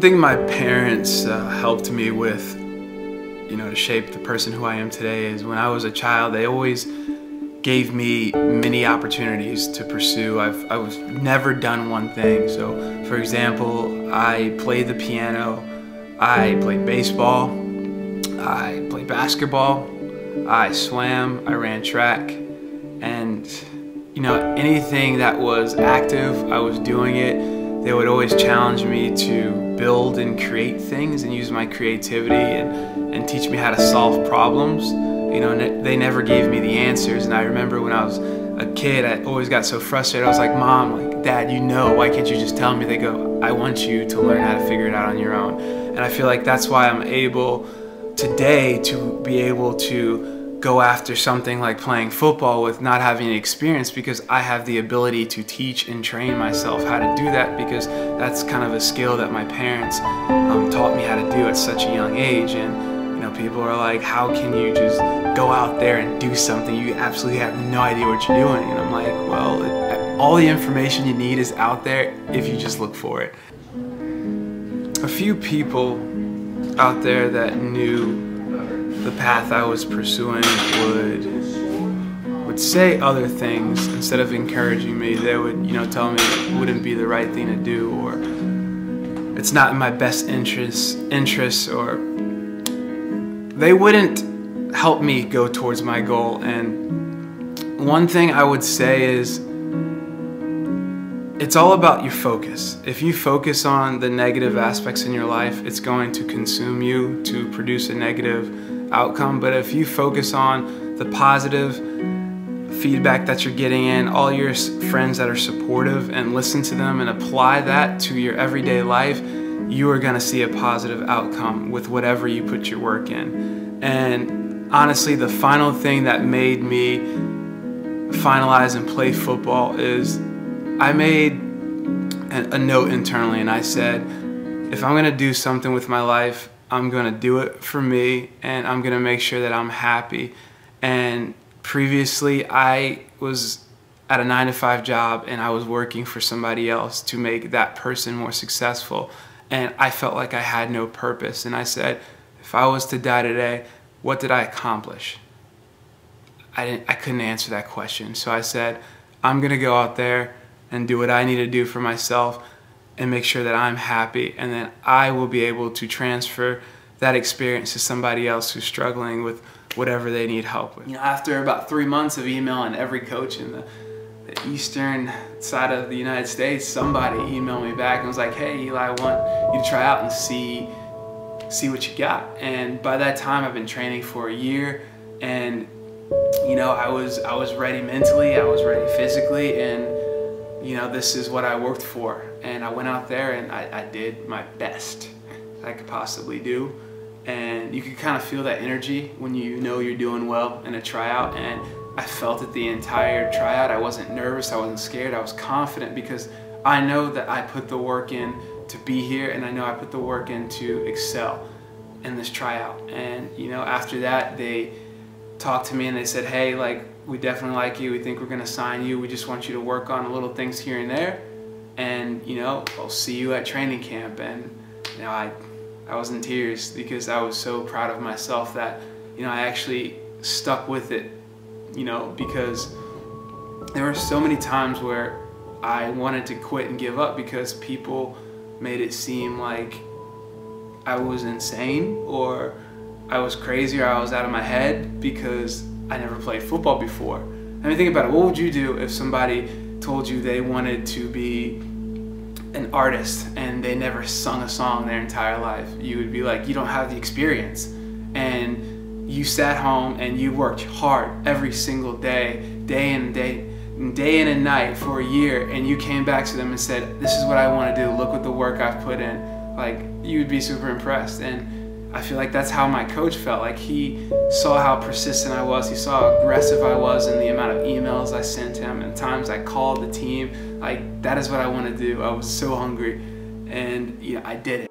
One thing my parents uh, helped me with, you know, to shape the person who I am today is when I was a child, they always gave me many opportunities to pursue. I've I was never done one thing. So, for example, I played the piano, I played baseball, I played basketball, I swam, I ran track, and you know, anything that was active, I was doing it they would always challenge me to build and create things and use my creativity and, and teach me how to solve problems. You know, ne they never gave me the answers. And I remember when I was a kid, I always got so frustrated. I was like, Mom, like, Dad, you know, why can't you just tell me? They go, I want you to learn how to figure it out on your own. And I feel like that's why I'm able today to be able to go after something like playing football with not having experience because I have the ability to teach and train myself how to do that because that's kind of a skill that my parents um, taught me how to do at such a young age. And you know people are like how can you just go out there and do something? You absolutely have no idea what you're doing. And I'm like well it, all the information you need is out there if you just look for it. A few people out there that knew the path I was pursuing would would say other things instead of encouraging me. They would, you know, tell me it wouldn't be the right thing to do or it's not in my best interest interests or they wouldn't help me go towards my goal and one thing I would say is it's all about your focus. If you focus on the negative aspects in your life, it's going to consume you to produce a negative outcome, but if you focus on the positive feedback that you're getting in, all your friends that are supportive, and listen to them and apply that to your everyday life, you are going to see a positive outcome with whatever you put your work in. And honestly, the final thing that made me finalize and play football is I made a note internally and I said, if I'm gonna do something with my life, I'm gonna do it for me and I'm gonna make sure that I'm happy. And previously, I was at a nine to five job and I was working for somebody else to make that person more successful. And I felt like I had no purpose. And I said, if I was to die today, what did I accomplish? I, didn't, I couldn't answer that question. So I said, I'm gonna go out there and do what I need to do for myself and make sure that I'm happy and then I will be able to transfer that experience to somebody else who's struggling with whatever they need help with. You know, after about three months of emailing every coach in the, the eastern side of the United States, somebody emailed me back and was like, hey Eli, I want you to try out and see see what you got. And by that time I've been training for a year and you know, I was I was ready mentally, I was ready physically and you know, this is what I worked for. And I went out there and I, I did my best I could possibly do. And you can kind of feel that energy when you know you're doing well in a tryout. And I felt it the entire tryout. I wasn't nervous, I wasn't scared, I was confident because I know that I put the work in to be here and I know I put the work in to excel in this tryout. And you know, after that, they talked to me and they said, hey, like, we definitely like you. We think we're going to sign you. We just want you to work on a little things here and there. And, you know, I'll see you at training camp. And, you know, I, I was in tears because I was so proud of myself that, you know, I actually stuck with it, you know, because there were so many times where I wanted to quit and give up because people made it seem like I was insane or I was crazy or I was out of my head because I never played football before. I mean, think about it. What would you do if somebody told you they wanted to be an artist and they never sung a song their entire life? You would be like, you don't have the experience. And you sat home and you worked hard every single day, day in and day, day in and night for a year, and you came back to them and said, "This is what I want to do. Look what the work I've put in." Like you would be super impressed. And I feel like that's how my coach felt. Like he saw how persistent I was. He saw how aggressive I was in the amount of emails I sent him and times I called the team. Like that is what I want to do. I was so hungry and you know, I did it.